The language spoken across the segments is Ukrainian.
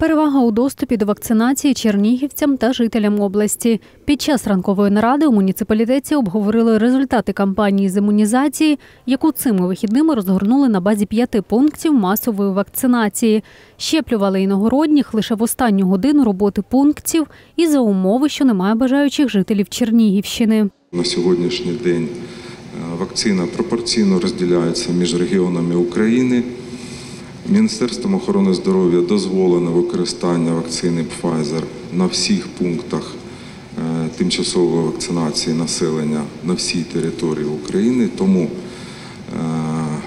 Перевага у доступі до вакцинації чернігівцям та жителям області. Під час ранкової наради у муніципалітеті обговорили результати кампанії з імунізації, яку цими вихідними розгорнули на базі п'яти пунктів масової вакцинації. Щеплювали іногородніх лише в останню годину роботи пунктів і за умови, що немає бажаючих жителів Чернігівщини. На сьогоднішній день е, вакцина пропорційно розділяється між регіонами України. Міністерством охорони здоров'я дозволено використання вакцини Pfizer на всіх пунктах е, тимчасової вакцинації населення на всій території України. Тому е,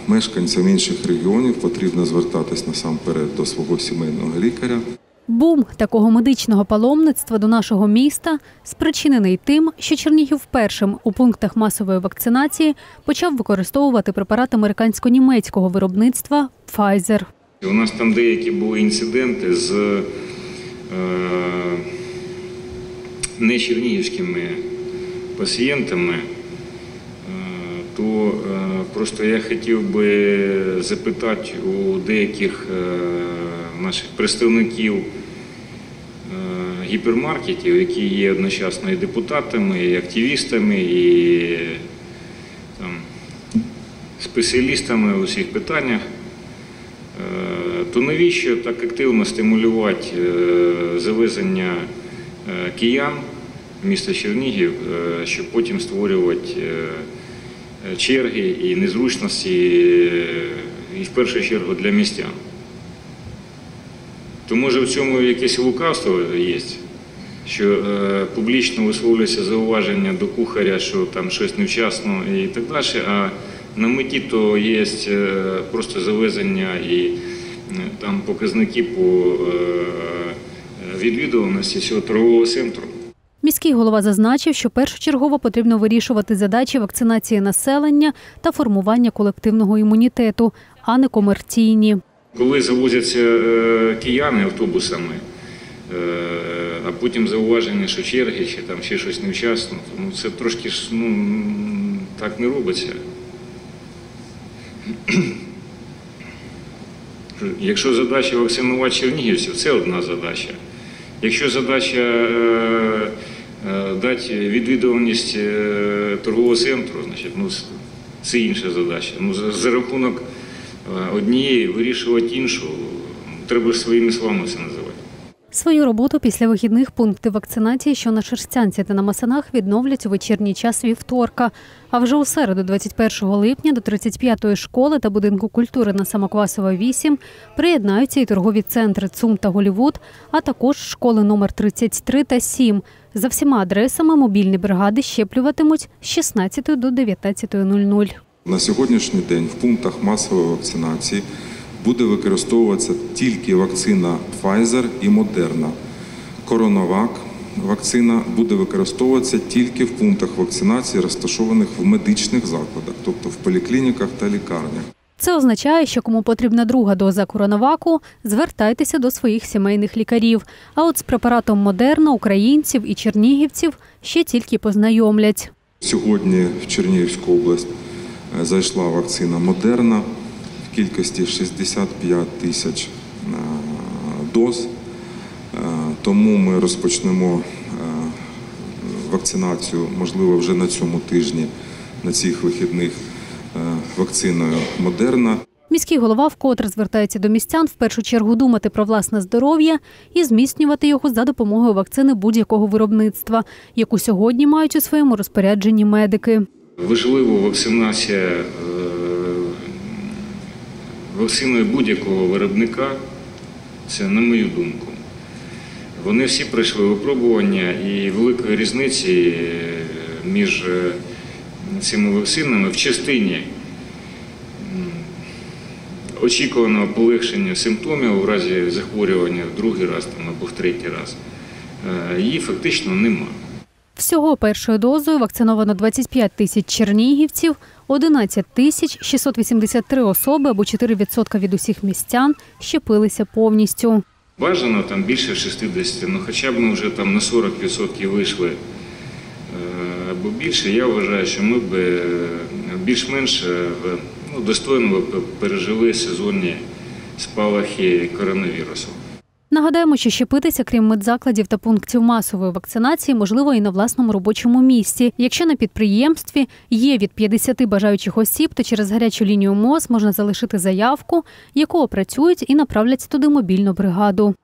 мешканцям інших регіонів потрібно звертатись насамперед до свого сімейного лікаря. Бум такого медичного паломництва до нашого міста спричинений тим, що Чернігів першим у пунктах масової вакцинації почав використовувати препарат американсько-німецького виробництва Pfizer. У нас там деякі були інциденти з е, нечернігівськими пацієнтами, е, то е, просто я хотів би запитати у деяких е, наших представників е, гіпермаркетів, які є одночасно і депутатами, і активістами, і там, спеціалістами у всіх питаннях. Е, То навіщо так активно стимулювати завезення киян в місто Чернігів, щоб потім створювати черги і незручності, е, і в першу чергу для містян? То може в цьому якесь лукавство є, що е, публічно висловлюється зауваження до кухаря, що там щось невчасно і так далі, а на меті то є е, просто завезення і е, там показники по е, відвідуваності цього торгового центру. Міський голова зазначив, що першочергово потрібно вирішувати задачі вакцинації населення та формування колективного імунітету, а не комерційні. Коли завозяться е, кияни автобусами, е, а потім зауваження, що черги чи там ще щось невчасно, ну це трошки ж ну, так не робиться. Якщо задача вакцинувати чернігівців, це одна задача. Якщо задача е, дати відвідуваність е, торгового центру, значить, ну, це інша задача. Ну, за, за рахунок е, однієї вирішувати іншу, треба своїми словами це називати. Свою роботу після вихідних пункти вакцинації, що на Шерстянці та на Масанах, відновлять у вечірній час вівторка. А вже у середу, 21 липня, до 35-ї школи та будинку культури на Самоквасова 8 приєднаються і торгові центри ЦУМ та Голівуд, а також школи номер 33 та 7. За всіма адресами мобільні бригади щеплюватимуть з 16 до 19.00. На сьогоднішній день в пунктах масової вакцинації буде використовуватися тільки вакцина Pfizer і Moderna. Коронавак вакцина буде використовуватися тільки в пунктах вакцинації, розташованих в медичних закладах, тобто в поліклініках та лікарнях. Це означає, що кому потрібна друга доза коронаваку, звертайтеся до своїх сімейних лікарів. А от з препаратом Модерна українців і чернігівців ще тільки познайомлять. Сьогодні в Чернігівську область е, зайшла вакцина Модерна в кількості 65 тисяч е, доз. Е, Тому ми розпочнемо е, вакцинацію, можливо, вже на цьому тижні, на цих вихідних вакциною Модерна. Міський голова вкотре звертається до містян в першу чергу думати про власне здоров'я і зміцнювати його за допомогою вакцини будь-якого виробництва, яку сьогодні мають у своєму розпорядженні медики. Важливо вакцинація е, вакциною будь-якого виробника, це на мою думку. Вони всі пройшли випробування і великої різниці е, між е, цими вакцинами в частині очікуваного полегшення симптомів у разі захворювання в другий раз там, або в третій раз. е, Її фактично нема. Всього першою дозою вакциновано 25 тисяч чернігівців, 11 тисяч 683 особи або 4% від усіх містян щепилися повністю. Бажано там більше 60, ну хоча б ми вже там на 40% вийшли е, або більше. Я вважаю, що ми б е, більш-менш е, ну, достойно пережили сезонні спалахи коронавірусу. Нагадаємо, що щепитися, крім медзакладів та пунктів масової вакцинації, можливо і на власному робочому місці. Якщо на підприємстві є від 50 бажаючих осіб, то через гарячу лінію МОЗ можна залишити заявку, яку опрацюють і направлять туди мобільну бригаду.